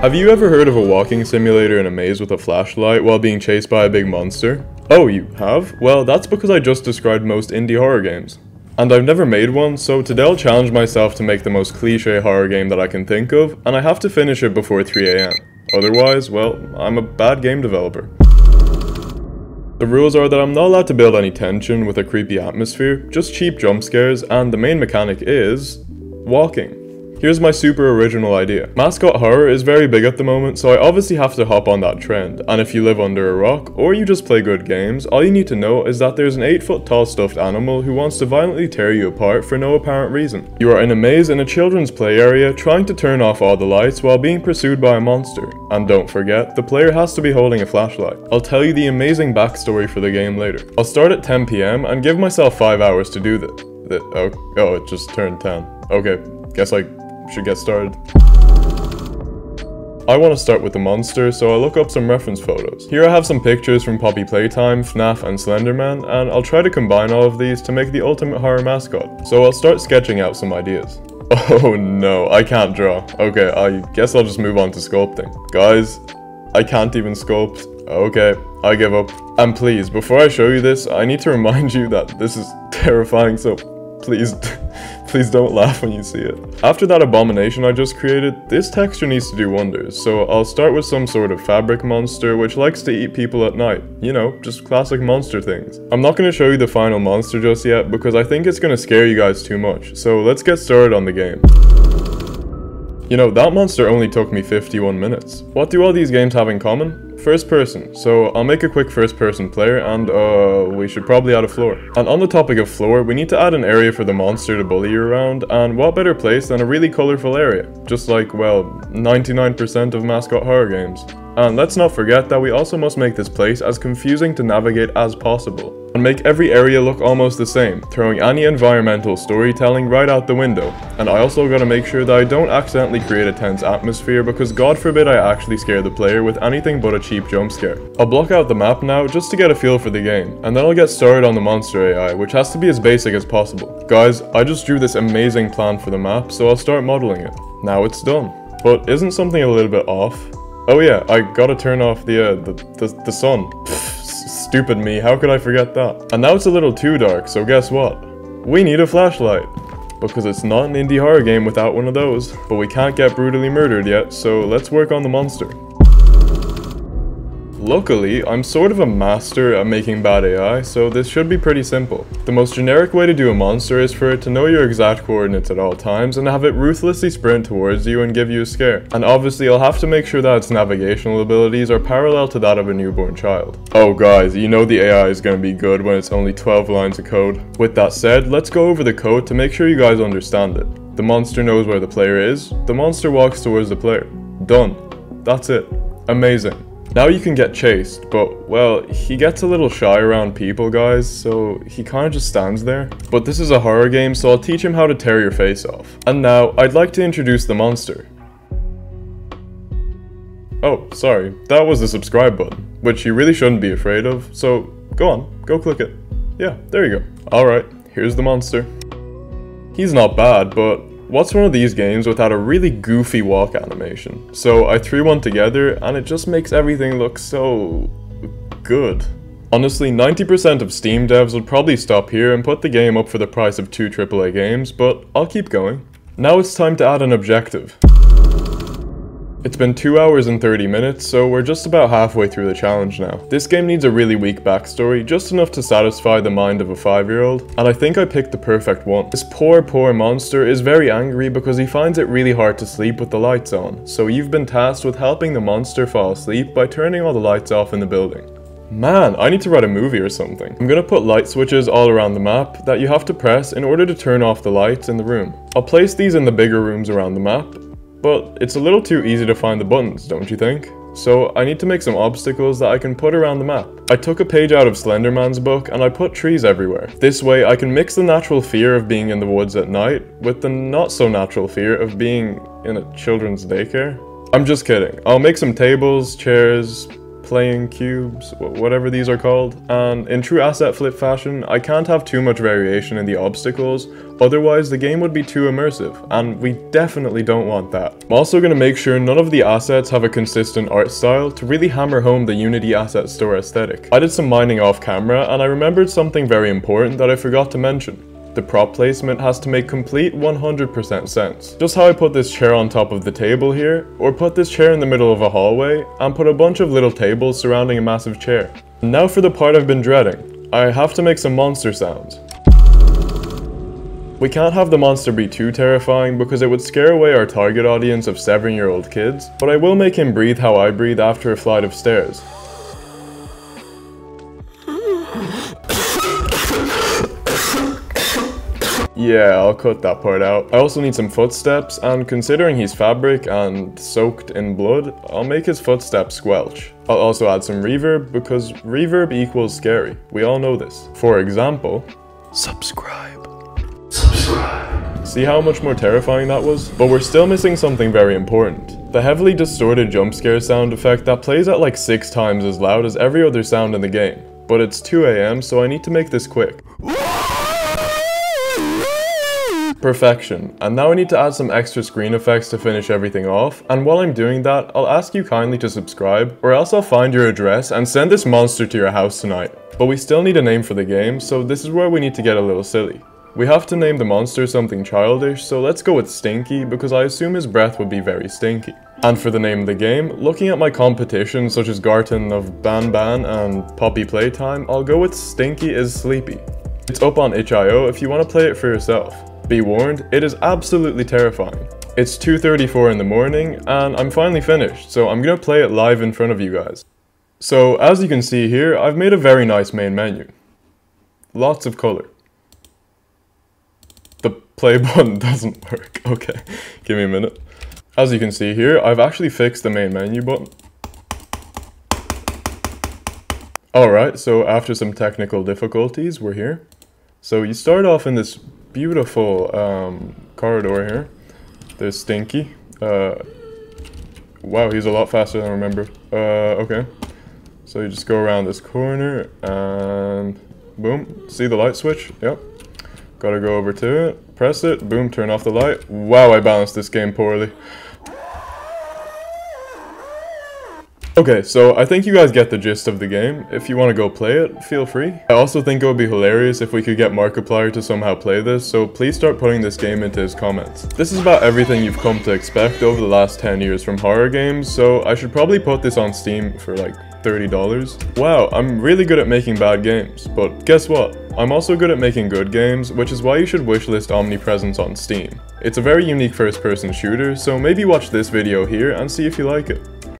Have you ever heard of a walking simulator in a maze with a flashlight while being chased by a big monster? Oh, you have? Well, that's because I just described most indie horror games. And I've never made one, so today I'll challenge myself to make the most cliche horror game that I can think of, and I have to finish it before 3am. Otherwise, well, I'm a bad game developer. The rules are that I'm not allowed to build any tension with a creepy atmosphere, just cheap jump scares, and the main mechanic is... walking. Here's my super original idea. Mascot horror is very big at the moment, so I obviously have to hop on that trend. And if you live under a rock, or you just play good games, all you need to know is that there's an 8 foot tall stuffed animal who wants to violently tear you apart for no apparent reason. You are in a maze in a children's play area, trying to turn off all the lights while being pursued by a monster. And don't forget, the player has to be holding a flashlight. I'll tell you the amazing backstory for the game later. I'll start at 10pm and give myself 5 hours to do this. Oh, oh, it just turned 10. Okay, guess I should get started. I want to start with the monster, so I look up some reference photos. Here I have some pictures from Poppy Playtime, FNAF and Slenderman, and I'll try to combine all of these to make the ultimate horror mascot. So I'll start sketching out some ideas. Oh no, I can't draw. Okay, I guess I'll just move on to sculpting. Guys, I can't even sculpt. Okay, I give up. And please, before I show you this, I need to remind you that this is terrifying, so please Please don't laugh when you see it. After that abomination I just created, this texture needs to do wonders, so I'll start with some sort of fabric monster which likes to eat people at night. You know, just classic monster things. I'm not going to show you the final monster just yet because I think it's going to scare you guys too much, so let's get started on the game. You know, that monster only took me 51 minutes. What do all these games have in common? First person, so I'll make a quick first person player and uh, we should probably add a floor. And on the topic of floor, we need to add an area for the monster to bully you around and what better place than a really colourful area. Just like, well, 99% of mascot horror games. And let's not forget that we also must make this place as confusing to navigate as possible and make every area look almost the same, throwing any environmental storytelling right out the window. And I also gotta make sure that I don't accidentally create a tense atmosphere because god forbid I actually scare the player with anything but a cheap jump scare. I'll block out the map now just to get a feel for the game, and then I'll get started on the monster AI, which has to be as basic as possible. Guys, I just drew this amazing plan for the map, so I'll start modeling it. Now it's done. But isn't something a little bit off? Oh yeah, I gotta turn off the, uh, the, the, the sun. Stupid me, how could I forget that? And now it's a little too dark, so guess what? We need a flashlight. Because it's not an indie horror game without one of those. But we can't get brutally murdered yet, so let's work on the monster. Luckily, I'm sort of a master at making bad AI, so this should be pretty simple. The most generic way to do a monster is for it to know your exact coordinates at all times and have it ruthlessly sprint towards you and give you a scare. And obviously I'll have to make sure that its navigational abilities are parallel to that of a newborn child. Oh guys, you know the AI is going to be good when it's only 12 lines of code. With that said, let's go over the code to make sure you guys understand it. The monster knows where the player is, the monster walks towards the player. Done. That's it. Amazing. Now you can get chased, but, well, he gets a little shy around people, guys, so he kinda just stands there. But this is a horror game, so I'll teach him how to tear your face off. And now, I'd like to introduce the monster. Oh, sorry, that was the subscribe button, which you really shouldn't be afraid of, so go on, go click it. Yeah, there you go. Alright, here's the monster. He's not bad, but What's one of these games without a really goofy walk animation? So I threw one together and it just makes everything look so... good. Honestly, 90% of Steam devs would probably stop here and put the game up for the price of two AAA games, but I'll keep going. Now it's time to add an objective. It's been 2 hours and 30 minutes, so we're just about halfway through the challenge now. This game needs a really weak backstory, just enough to satisfy the mind of a 5 year old, and I think I picked the perfect one. This poor poor monster is very angry because he finds it really hard to sleep with the lights on, so you've been tasked with helping the monster fall asleep by turning all the lights off in the building. Man, I need to write a movie or something. I'm gonna put light switches all around the map that you have to press in order to turn off the lights in the room. I'll place these in the bigger rooms around the map, but it's a little too easy to find the buttons, don't you think? So I need to make some obstacles that I can put around the map. I took a page out of Slenderman's book and I put trees everywhere. This way I can mix the natural fear of being in the woods at night with the not so natural fear of being in a children's daycare. I'm just kidding. I'll make some tables, chairs, playing cubes, whatever these are called. And in true asset flip fashion, I can't have too much variation in the obstacles, otherwise the game would be too immersive, and we definitely don't want that. I'm also going to make sure none of the assets have a consistent art style to really hammer home the Unity Asset Store aesthetic. I did some mining off camera, and I remembered something very important that I forgot to mention. The prop placement has to make complete 100% sense. Just how I put this chair on top of the table here, or put this chair in the middle of a hallway, and put a bunch of little tables surrounding a massive chair. Now for the part I've been dreading. I have to make some monster sounds. We can't have the monster be too terrifying because it would scare away our target audience of 7 year old kids, but I will make him breathe how I breathe after a flight of stairs. Yeah, I'll cut that part out. I also need some footsteps, and considering he's fabric and soaked in blood, I'll make his footsteps squelch. I'll also add some reverb, because reverb equals scary. We all know this. For example, subscribe. Subscribe. See how much more terrifying that was? But we're still missing something very important. The heavily distorted jump scare sound effect that plays at like 6 times as loud as every other sound in the game. But it's 2am, so I need to make this quick. Perfection. And now I need to add some extra screen effects to finish everything off, and while I'm doing that, I'll ask you kindly to subscribe, or else I'll find your address and send this monster to your house tonight. But we still need a name for the game, so this is where we need to get a little silly. We have to name the monster something childish, so let's go with Stinky, because I assume his breath would be very stinky. And for the name of the game, looking at my competition such as Garten of Banban and Poppy Playtime, I'll go with Stinky is Sleepy. It's up on itch.io if you want to play it for yourself. Be warned, it is absolutely terrifying. It's 2.34 in the morning, and I'm finally finished, so I'm gonna play it live in front of you guys. So, as you can see here, I've made a very nice main menu. Lots of color. The play button doesn't work. Okay, give me a minute. As you can see here, I've actually fixed the main menu button. Alright, so after some technical difficulties, we're here. So you start off in this beautiful um, corridor here. There's Stinky. Uh, wow, he's a lot faster than I remember. Uh, okay. So you just go around this corner and boom. See the light switch? Yep. Gotta go over to it, press it, boom, turn off the light. Wow, I balanced this game poorly. Okay, so I think you guys get the gist of the game. If you want to go play it, feel free. I also think it would be hilarious if we could get Markiplier to somehow play this, so please start putting this game into his comments. This is about everything you've come to expect over the last 10 years from horror games, so I should probably put this on Steam for like $30. Wow, I'm really good at making bad games, but guess what? I'm also good at making good games, which is why you should wishlist Omnipresence on Steam. It's a very unique first person shooter, so maybe watch this video here and see if you like it.